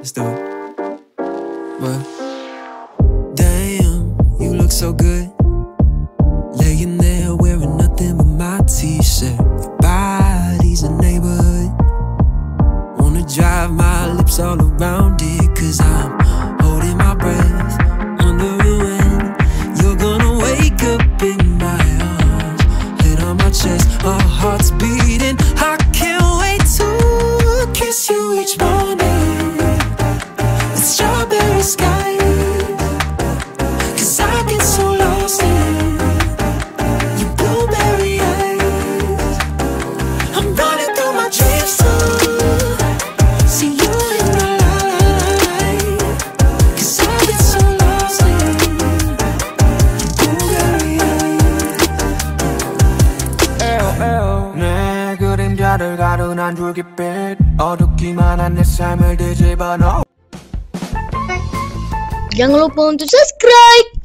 Let's do it. Well, damn, you look so good. Laying there wearing nothing but my t-shirt. Your body's a neighborhood. Wanna drive my lips all around it, cause I'm holding my breath the wind. You're gonna wake up in my arms, on my chest, hearts beating. 내 그림자를 가른 한 줄기빛 어둡기만 한 내 삶을 뒤집어 놓 Jangan lupa untuk subscribe.